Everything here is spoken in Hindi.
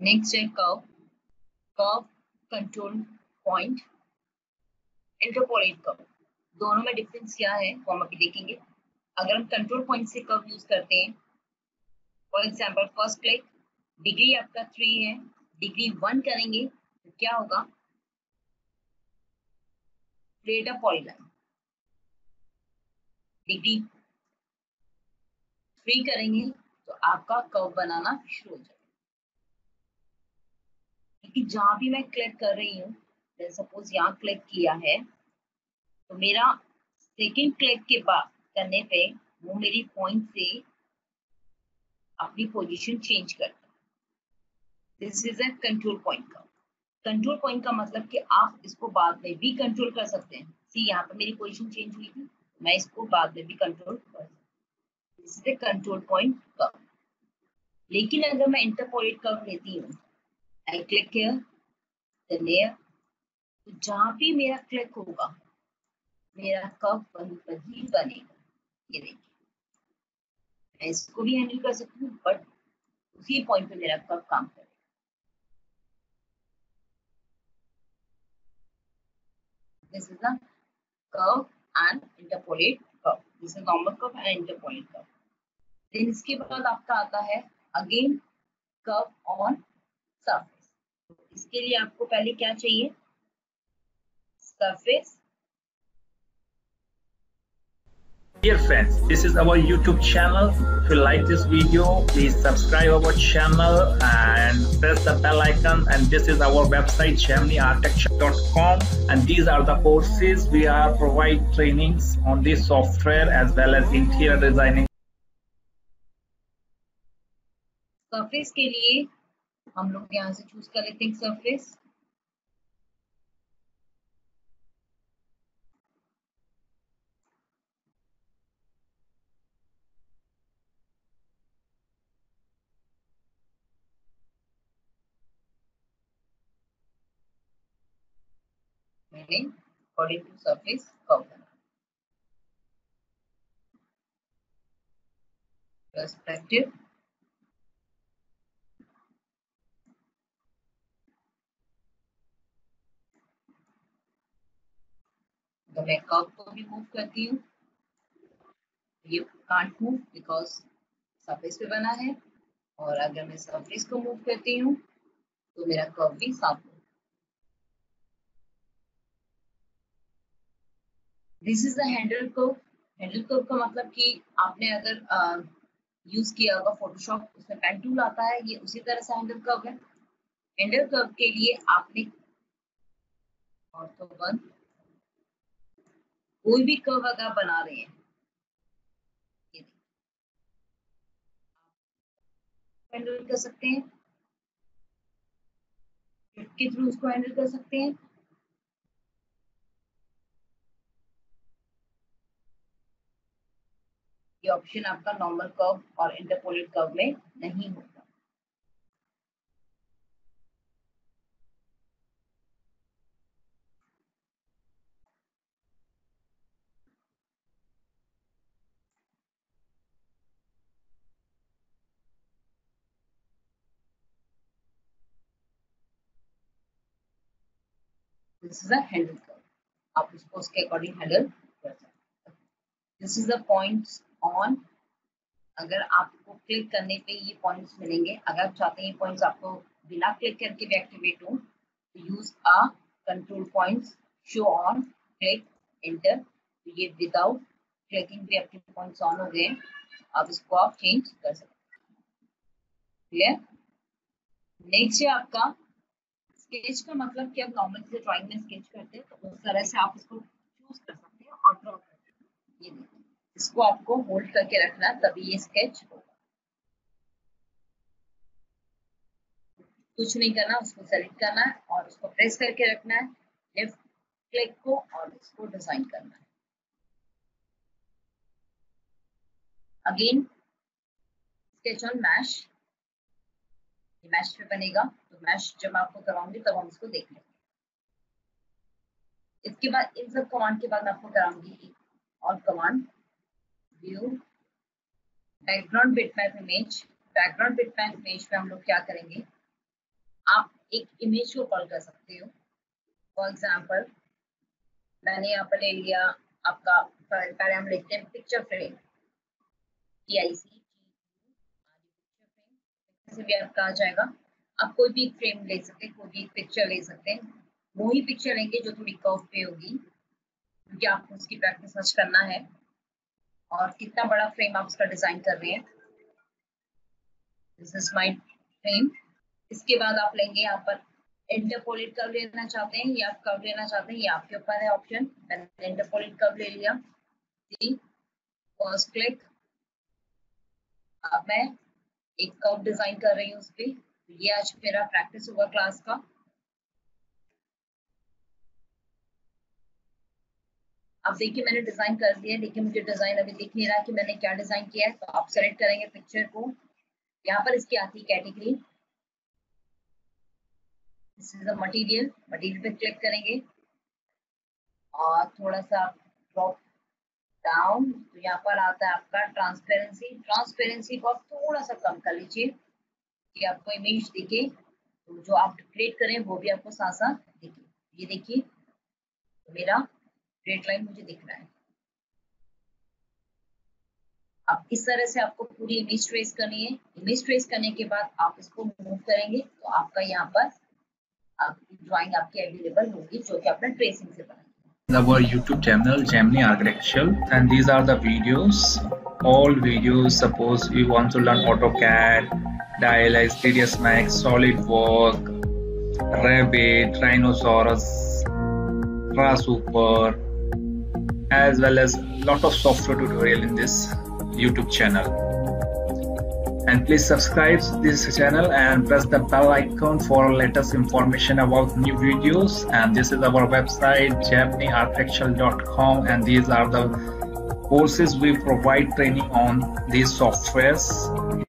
नेक्स्ट है curve curve control point interpolate curve दोनों में डिफरेंस क्या है? वो हम अभी देखेंगे। अगर हम कंट्रोल पॉइंट से कर्व यूज़ करते हैं for example first click degree आपका थ्री है। डिग्री वन करेंगे तो क्या होगा? Create a polyline degree three करेंगे तो आपका कर्व बनाना शुरू हो जाएगा। क्योंकि जहाँ भी मैं क्लिक कर रही हूँ सपोज़ यहाँ क्लिक किया है तो मेरा सेकेंड क्लिक के बाद करने पे वो मेरी पॉइंट से अपनी पोजीशन चेंज करता this is a control point का। कंट्रोल पॉइंट का मतलब कि आप इसको बाद में भी कंट्रोल कर सकते हैं। सी यहाँ पर मेरी पोजीशन चेंज हुई थी मैं इसको बाद में भी कंट्रोल कर सकती कंट्रोल पॉइंट का। लेकिन अगर मैं इंटरपोलेट कर्व लेती हूँ आई क्लिक हियर तो जहाँ भी मेरा क्लिक होगा मेरा कर्व वहीं पर ही बनेगा ये देखिए मैं इसको भी हैंडल कर सकती हूँ बट उसी पॉइंट पे मेरा कर्व काम करेगा this is a curve and interpolate curve this is normal curve and interpolate curve then इसके बाद आपका आता है again curve on surface इसके लिए आपको पहले क्या चाहिए surface Dear friends, this is our YouTube channel. If you like this video, please subscribe our channel and press the bell icon. And this is our website, geminiarchitecture.com. And these are the courses we are provide trainings on this software as well as interior designing. Surface के लिए हम लोग यहाँ से चूज़ कर लेते हैं surface meaning according to surface covenant. Perspective. मैं कर्व को भी मूव करती हूँ। ये कांट मूव बिकॉज़ सरफेस पे बना है और अगर मैं सरफेस को मूव करती हूँ तो मेरा कर्व भी साफ़ हो। This is the handle curve handle curve का मतलब कि आपने अगर यूज़ किया होगा फोटोशॉप उसमें पेन टूल आता है, ये उसी तरह से हैंडल कर्व है। हैंडल कर्व के लिए आपने और तो कोई भी कर्व अगर आप बना रहे हैं हैंडल कर सकते हैं। के थ्रू उसको हैंडल कर सकते हैं। ये ऑप्शन आपका नॉर्मल कर्व और इंटरपोलेट कर्व में नहीं होगा this is a handle curve आप उसको उसके अकॉर्डिंग हैंडल कर सकते this is the points on अगर आपको क्लिक करने पे ये पॉइंट्स मिलेंगे, अगर आप चाहते हैं ये पॉइंट्स आपको बिना क्लिक करके भी एक्टिवेट हो use a control points show on click enter ये विदाउट क्लिकिंग भी आपके पॉइंट्स ऑन हो गए अब इसको आप चेंज कर सकते हैं। क्लियर नेक्स्ट है आपका स्केच का मतलब कि आप नॉर्मल से ड्राइंग में स्केच करते हैं तो उस तरह से आप इसको चूज़ कर सकते हैं और ड्रॉ कर सकते हैं। ये इसको आपको होल्ड करके रखना तभी ये स्केच होगा। कुछ नहीं करना, उसको सेलेक्ट करना है और उसको प्रेस करके रखना है लेफ़्ट क्लिक को और इसको डिज़ाइन करना है। Again sketch on mesh mesh पे बनेगा तो मैश जब आपको कराऊँगी, तब हम इसको देख लेंगे। इसके बाद, इन सब कमांड के बाद मैं आपको कराऊँगी और command view background bitmap image background bitmap image पे हम लोग क्या करेंगे? आप एक इमेज को कॉल कर सकते हो। फॉर एग्ज़ाम्पल मैंने यहाँ पर ले लिया आपका, पहले हम लिखते हैं picture frame T I C से भी आपका आ जाएगा। आप कोई भी फ्रेम ले सकते हैं, कोई भी पिक्चर ले सकते हैं। वो ही पिक्चर लेंगे जो थोड़ी कर्व पे होगी, क्योंकि आपको उसकी प्रैक्टिस सच करना है। और कितना बड़ा फ्रेम आप उसका डिज़ाइन कर रहे हैं। दिस इज़ माई फ्रेम इसके बाद आप लेंगे, यहाँ पर इंटरपोलेट कर्व लेना चाहते हैं, या आप कर्व लेना चाहते हैं, ये आपके ऊपर है ऑप्शन मैंने इंटरपोलेट कर्व ले लिया। फ़र्स्ट क्लिक अब मैं एक कर्व डिज़ाइन कर रही हूँ उस पर ये आज मेरा प्रैक्टिस होगा क्लास का। अब देखिए, मैंने डिज़ाइन कर दिया लेकिन मुझे डिज़ाइन अभी दिख नहीं रहा कि मैंने क्या डिज़ाइन किया है। तो आप सेलेक्ट करेंगे पिक्चर को। यहाँ पर इसकी आती है कैटेगरी मटेरियल मटेरियल पे क्लिक करेंगे। और थोड़ा सा ड्रॉप डाउन तो यहाँ पर आता है आपका ट्रांसपेरेंसी ट्रांसपेरेंसी को आप थोड़ा सा कम कर लीजिए कि आपको इमेज दिखे तो जो आप क्रिएट करें, वो भी आपको साथ साथ दिखे। ये देखिए तो मेरा स्ट्रेट लाइन मुझे दिख रहा है। अब इस तरह से आपको पूरी इमेज ट्रेस करनी है। इमेज ट्रेस करने के बाद आप इसको मूव करेंगे तो आपका यहाँ पर आपकी ड्राइंग आपकी अवेलेबल होगी, जो कि आपने ट्रेसिंग से बनाई। Our youtube channel gemini architectural and these are the videos. All videos suppose you want to learn autocad dialyze 3ds max solidwork revit rhinoceros super as well as lot of software tutorial in this youtube channel and please subscribe this channel and press the bell icon for latest information about new videos. And this is our website geminiarchitectural.com and these are the courses we provide training on these softwares